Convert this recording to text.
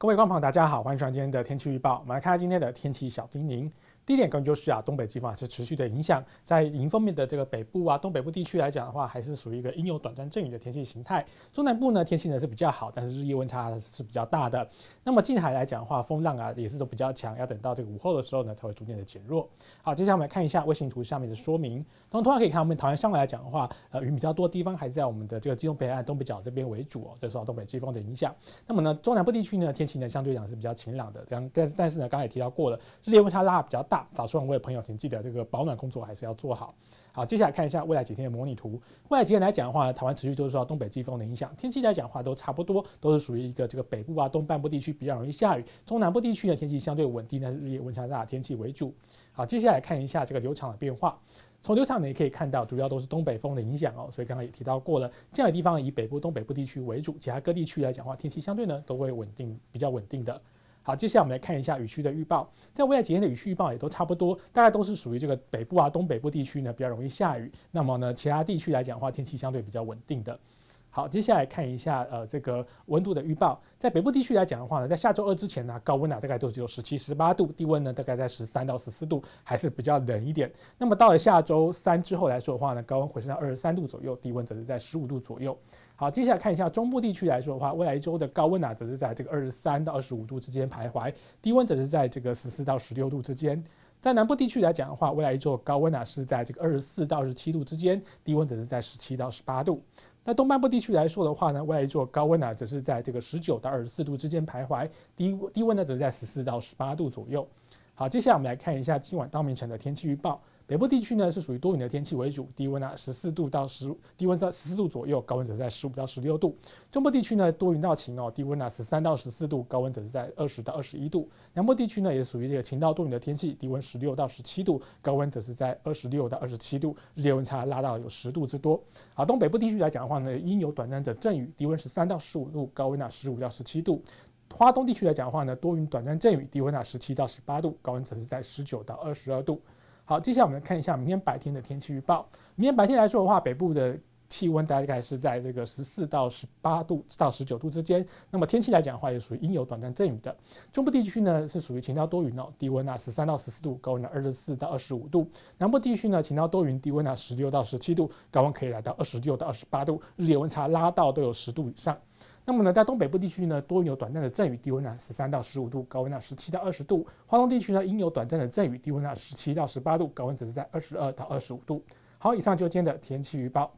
各位观众朋友，大家好，欢迎收看今天的天气预报。我们来看今天的天气小叮咛。第一点，可能就是啊，东北季风啊是持续的影响，在迎风面的这个北部啊、东北部地区来讲的话，还是属于一个阴有短暂阵雨的天气形态。中南部呢，天气呢是比较好，但是日夜温差是比较大的。那么近海来讲的话，风浪啊也是都比较强，要等到这个午后的时候呢，才会逐渐的减弱。好，接下来我们来看一下卫星图上面的说明。那么同样可以看，我们台湾上来讲的话，呃，云比较多的地方还是在我们的这个基隆北岸东北角这边为主哦，这受到东北季风的影响。那么呢，中南部地区呢，天气呢相对讲是比较晴朗的。但但但是呢，刚才也提到过了，日夜温差拉比较大，早出晚归的朋友。请记得这个保暖工作还是要做好。好，接下来看一下未来几天的模拟图。未来几天来讲的话，台湾持续就是受到东北季风的影响，天气来讲的话都差不多，都是属于一个这个北部啊东半部地区比较容易下雨，中南部地区呢天气相对稳定，但是日夜温差大的天气为主。好，接下来看一下这个流场的变化。从流场呢也可以看到，主要都是东北风的影响哦，所以刚刚也提到过了，这样的地方以北部、东北部地区为主，其他各地区来讲的话，天气相对呢都会稳定，比较稳定的。好，接下来我们来看一下雨区的预报。在未来几天的雨区预报也都差不多，大概都是属于这个北部啊、东北部地区呢比较容易下雨。那么呢，其他地区来讲的话，天气相对比较稳定的。好，接下来看一下呃这个温度的预报。在北部地区来讲的话呢，在下周二之前呢，高温啊大概都只有十七、十八度，低温呢大概在十三到十四度，还是比较冷一点。那么到了下周三之后来说的话呢，高温回升到二十三度左右，低温则是在十五度左右。好，接下来看一下中部地区来说的话，未来一周的高温啊，则是在这个二十三到二十五度之间徘徊，低温则是在这个十四到十六度之间。在南部地区来讲的话，未来一周高温啊是在这个二十四到二十七度之间，低温则是在十七到十八度。那东半部地区来说的话呢，未来一周高温呢只是在这个十九到二十四度之间徘徊，低低温呢只是在十四到十八度左右。好，接下来我们来看一下今晚到明晨的天气预报。北部地区呢是属于多云的天气为主，低温呢十四度到十低温在十四度左右，高温则在十五到十六度。中部地区呢多云到晴哦，低温呢十三到十四度，高温则是在二十到二十一度。南部地区呢也属于这个晴到多云的天气，低温十六到十七度，高温则是在二十六到二十七度，日夜温差拉到有十度之多。好，东北部地区来讲的话呢，阴有短暂的阵雨，低温十三到十五度，高温啊十五到十七度。华东地区来讲的话呢，多云短暂阵雨，低温啊十七到十八度，高温则是在十九到二十二度。好，接下来我们来看一下明天白天的天气预报。明天白天来说的话，北部的气温大概是在这个十四到十八度到十九度之间。那么天气来讲的话，也属于阴有短暂阵雨的。中部地区呢是属于晴到多云哦，低温啊十三到十四度，高温呢二十四到二十五度。南部地区呢晴到多云，低温啊十六到十七度，高温可以来到二十六到二十八度，日夜温差拉到都有十度以上。那么呢在东北部地区呢多云有短暂的阵雨低温呢十三到十五度高温呢十七到二十度。华东地区呢阴有短暂的阵雨低温呢十七到十八度高温只是在二十二到二十五度。好以上就是今天的天气预报。